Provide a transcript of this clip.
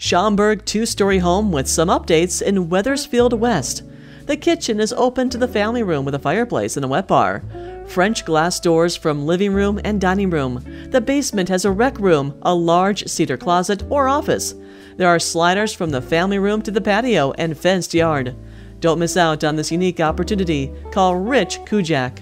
Schaumburg two story home with some updates in Weathersfield West. The kitchen is open to the family room with a fireplace and a wet bar. French glass doors from living room and dining room. The basement has a rec room, a large cedar closet, or office. There are sliders from the family room to the patio and fenced yard. Don't miss out on this unique opportunity. Call Rich Kujak.